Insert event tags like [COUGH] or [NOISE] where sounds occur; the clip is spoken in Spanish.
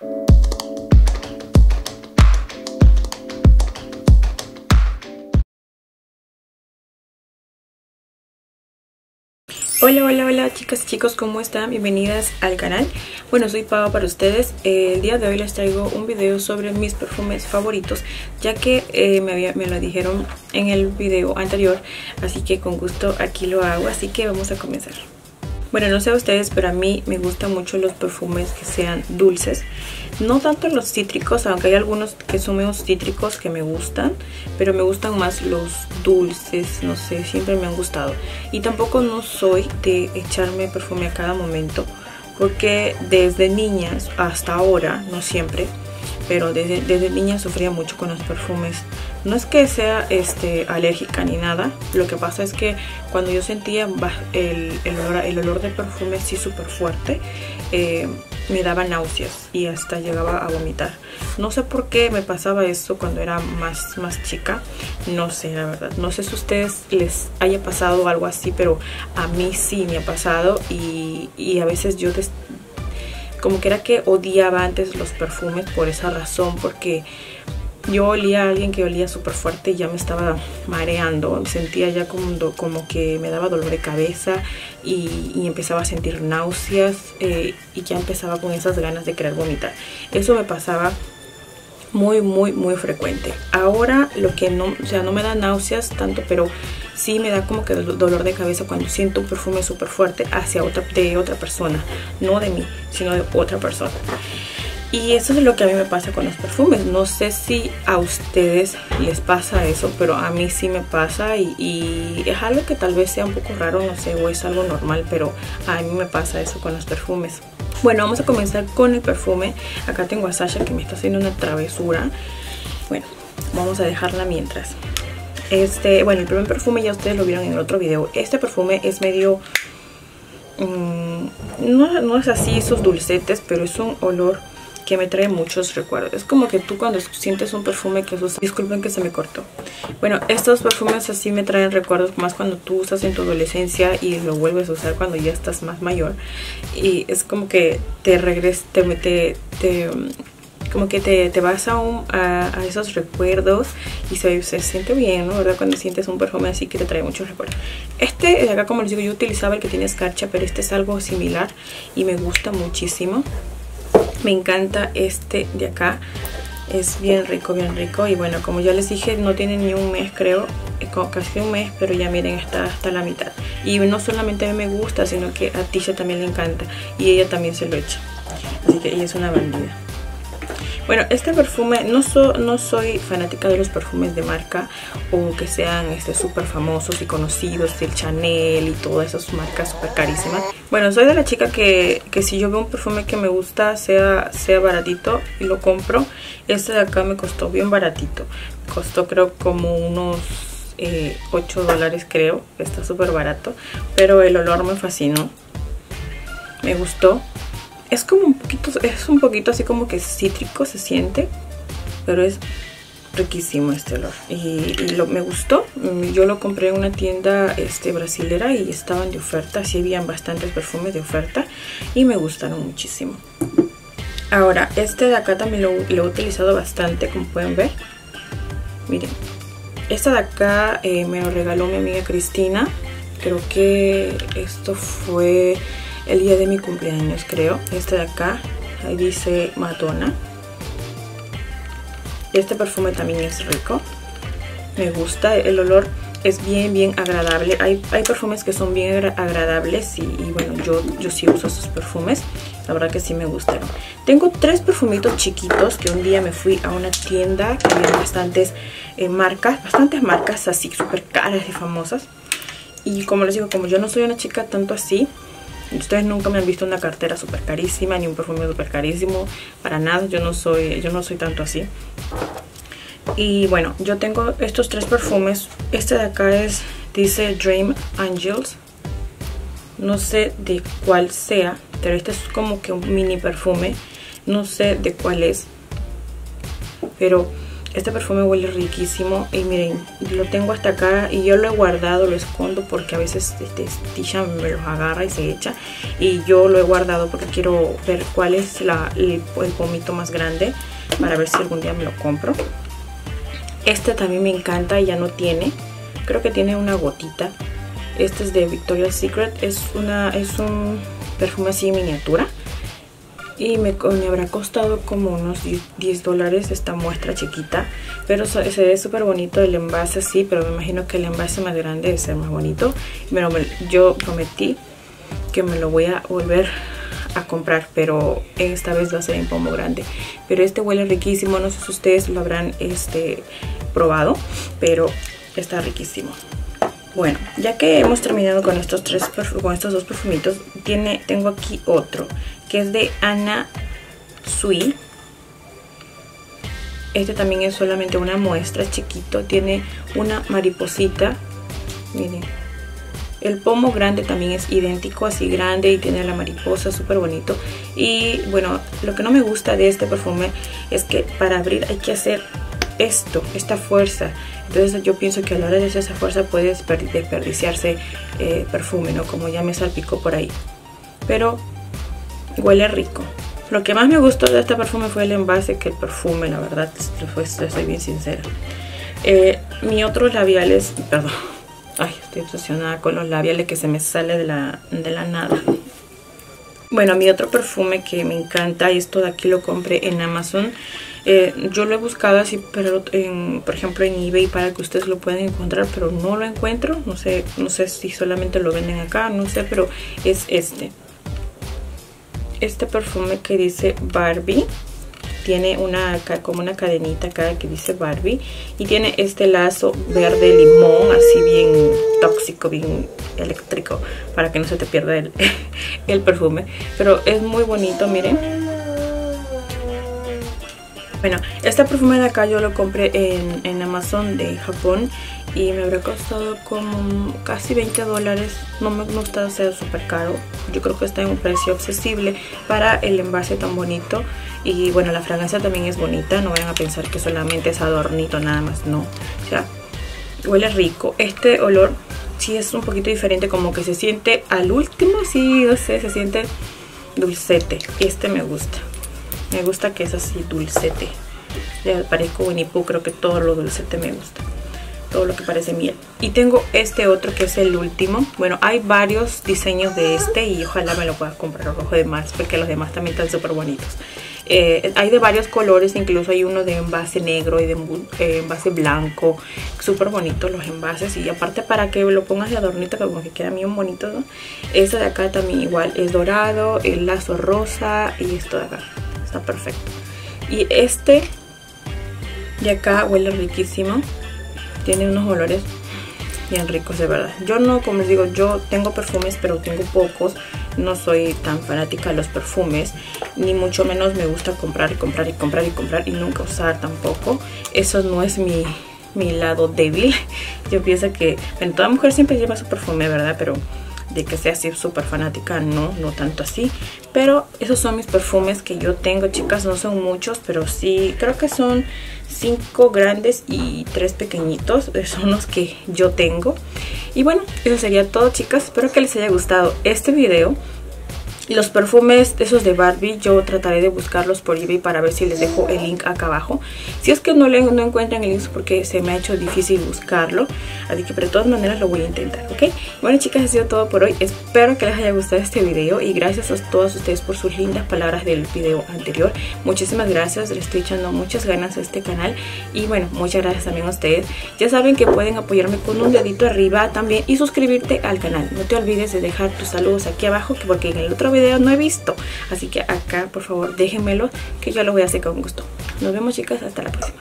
Hola, hola, hola chicas y chicos, ¿cómo están? Bienvenidas al canal. Bueno, soy Pau para ustedes. el día de hoy les traigo un video sobre mis perfumes favoritos, ya que eh, me, me lo dijeron en el video anterior, así que con gusto aquí lo hago, así que vamos a comenzar. Bueno, no sé a ustedes, pero a mí me gustan mucho los perfumes que sean dulces. No tanto los cítricos, aunque hay algunos que son menos cítricos que me gustan, pero me gustan más los dulces, no sé, siempre me han gustado. Y tampoco no soy de echarme perfume a cada momento, porque desde niñas hasta ahora, no siempre, pero desde, desde niña sufría mucho con los perfumes. No es que sea este, alérgica ni nada, lo que pasa es que cuando yo sentía el, el, olor, el olor, de perfume así súper fuerte, eh, me daba náuseas y hasta llegaba a vomitar. No sé por qué me pasaba eso cuando era más, más chica, no sé la verdad. No sé si a ustedes les haya pasado algo así, pero a mí sí me ha pasado y, y a veces yo como que era que odiaba antes los perfumes por esa razón, porque yo olía a alguien que olía súper fuerte y ya me estaba mareando, me sentía ya como, como que me daba dolor de cabeza y, empezaba a sentir náuseas eh, y ya empezaba con esas ganas de querer vomitar. Eso me pasaba muy muy muy frecuente. Ahora lo que no o sea no me da náuseas tanto pero sí me da como que dolor de cabeza cuando siento un perfume súper fuerte hacia otra de otra persona no de mí sino de otra persona. Y eso es lo que a mí me pasa con los perfumes. No sé si a ustedes les pasa eso pero a mí sí me pasa y, y es algo que tal vez sea un poco raro no sé o es algo normal pero a mí me pasa eso con los perfumes bueno, vamos a comenzar con el perfume. Acá tengo a Sasha que me está haciendo una travesura. Bueno, vamos a dejarla mientras. Este, bueno, el primer perfume ya ustedes lo vieron en el otro video. Este perfume es medio... Mm, no, no es así esos dulcetes, pero es un olor que me trae muchos recuerdos. Es como que tú cuando sientes un perfume que usas... Disculpen que se me cortó. Bueno, estos perfumes así me traen recuerdos más cuando tú usas en tu adolescencia y lo vuelves a usar cuando ya estás más mayor. Y es como que te regresas, te, te, te como que te, te vas a, a, esos recuerdos y se, se, siente bien, ¿no? ¿verdad? Cuando sientes un perfume así que te trae muchos recuerdos. Este de acá, como les digo, yo utilizaba el que tiene escarcha, pero este es algo similar y me gusta muchísimo. Me encanta este de acá. Es bien rico, bien rico. Y bueno, como ya les dije, no tiene ni un mes, creo. Casi un mes, pero ya miren, está hasta la mitad. Y no solamente a mí me gusta, sino que a Tisha también le encanta. Y ella también se lo echa. Así que ella es una bandida. Bueno, este perfume, no, soy fanática de los perfumes de marca o que sean este súper famosos y conocidos, el Chanel y todas esas marcas súper carísimas. Bueno, soy de la chica que, si yo veo un perfume que me gusta, sea, sea baratito y lo compro. Este de acá me costó bien baratito. Costó creo como unos 8 eh, dólares creo. Está súper barato. Pero el olor me fascinó. Me gustó es como un poquito, es un poquito así como que cítrico se siente, pero es riquísimo este olor. Y, lo, me gustó. Yo lo compré en una tienda este, brasilera y estaban de oferta así habían bastantes perfumes de oferta y me gustaron muchísimo. Ahora este de acá también lo, he utilizado bastante como pueden ver. Miren esta de acá eh, me lo regaló mi amiga Cristina. Creo que esto fue el día de mi cumpleaños, creo. Este de acá, ahí dice Madonna. Este perfume también es rico. Me gusta, el olor es bien, bien agradable. Hay, hay perfumes que son bien agradables y, bueno, yo, yo sí uso esos perfumes. La verdad que sí me gustaron. Tengo tres perfumitos chiquitos que un día me fui a una tienda que había bastantes eh, marcas, bastantes marcas así súper caras y famosas. Y como les digo, como yo no soy una chica tanto así, Ustedes nunca me han visto una cartera súper carísima ni un perfume súper carísimo. Para nada, yo no soy, yo no soy tanto así. Y bueno, yo tengo estos tres perfumes. Este de acá es, dice Dream Angels. No sé de cuál sea, pero este es como que un mini perfume. No sé de cuál es. Pero este perfume huele riquísimo y miren, lo tengo hasta acá y yo lo he guardado, lo escondo porque a veces este Tisha me los agarra y se echa y yo lo he guardado porque quiero ver cuál es la, el, el pomito más grande para ver si algún día me lo compro. Este también me encanta y ya no tiene, creo que tiene una gotita. Este es de Victoria's Secret, es, una, es un perfume así miniatura y me, habrá costado como unos 10 dólares esta muestra chiquita. Pero se, ve súper bonito el envase sí pero me imagino que el envase más grande debe ser más bonito. Pero yo prometí que me lo voy a volver a comprar pero esta vez va a ser en pomo grande. Pero este huele riquísimo no sé si ustedes lo habrán este probado pero está riquísimo. Bueno, ya que hemos terminado con estos tres con estos dos perfumitos, tiene, tengo aquí otro, es de Anna Sui. Este también es solamente una muestra, chiquito, tiene una mariposita. Miren. El pomo grande también es idéntico, así grande y tiene la mariposa, súper bonito. Y bueno, lo que no me gusta de este perfume es que para abrir hay que hacer esto, esta fuerza. Entonces yo pienso que a la hora de hacer esa fuerza puede desperdiciarse eh, perfume, ¿no? Como ya me salpicó por ahí. Pero huele rico. Lo que más me gustó de este perfume fue el envase que el perfume, la verdad, pues, soy bien sincera. Eh, mi otro labiales, perdón, [LAUGHS] ay, estoy obsesionada con los labiales que se me sale de la, de la nada. Bueno, mi otro perfume que me encanta, y esto de aquí lo compré en Amazon, eh, yo lo he buscado así, pero por ejemplo en eBay para que ustedes lo puedan encontrar, pero no lo encuentro. No sé, no sé si solamente lo venden acá, no sé, pero es este. Este perfume que dice Barbie. Tiene una como una cadenita acá que dice Barbie. Y tiene este lazo verde limón, así bien tóxico, bien eléctrico, para que no se te pierda el, [LAUGHS] el perfume. Pero es muy bonito, miren bueno, este perfume de acá yo lo compré en, Amazon de Japón y me habrá costado como casi 20 dólares. No me gusta ser súper caro. Yo creo que está en un precio accesible para el envase tan bonito. Y bueno, la fragancia también es bonita. No vayan a pensar que solamente es adornito nada más. No, o sea, huele rico. Este olor sí es un poquito diferente. Como que se siente al último, sí, no sé, se siente dulcete. Este me gusta. Me gusta que es así dulcete. Le parezco Winnie Pooh, creo que todo lo dulcete me gusta. Todo lo que parece miel. Y tengo este otro que es el último. Bueno, hay varios diseños de este y ojalá me lo puedas comprar rojo de más porque los demás también están súper bonitos. Eh, hay de varios colores, incluso hay uno de envase negro y de eh, envase blanco. Súper bonitos los envases. Y aparte para que lo pongas de adornito, como que queda bien bonito, ¿no? Este de acá también igual es dorado, el lazo rosa y esto de acá perfecto. Y este de acá huele riquísimo. Tiene unos olores bien ricos de verdad. Yo no, como les digo, yo tengo perfumes, pero tengo pocos. No soy tan fanática de los perfumes, ni mucho menos me gusta comprar y comprar y comprar y comprar y nunca usar tampoco. Eso no es mi, mi lado débil. [LAUGHS] Yo pienso que, bueno, toda mujer siempre lleva su perfume, ¿verdad? Pero de que sea así súper fanática, no, no tanto así. Pero esos son mis perfumes que yo tengo, chicas, no son muchos, pero sí, creo que son cinco grandes y tres pequeñitos, [LAUGHS] son los que yo tengo. Y bueno, eso sería todo, chicas, espero que les haya gustado este video. Los perfumes esos de Barbie yo trataré de buscarlos por eBay para ver si les dejo el link acá abajo. Si es que no, le, no encuentran el link porque se me ha hecho difícil buscarlo. Así que de todas maneras lo voy a intentar, ¿ok? Bueno chicas, ha sido todo por hoy. Espero que les haya gustado este video y gracias a todos ustedes por sus lindas palabras del video anterior. Muchísimas gracias, le estoy echando muchas ganas a este canal y bueno, muchas gracias también a ustedes. Ya saben que pueden apoyarme con un dedito arriba también y suscribirte al canal. No te olvides de dejar tus saludos aquí abajo porque en el otro video no he visto. Así que acá, por favor, déjenmelo que yo lo voy a hacer con gusto. Nos vemos, chicas. Hasta la próxima.